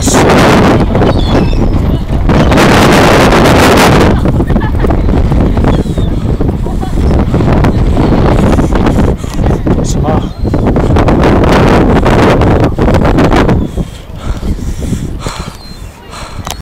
Yes.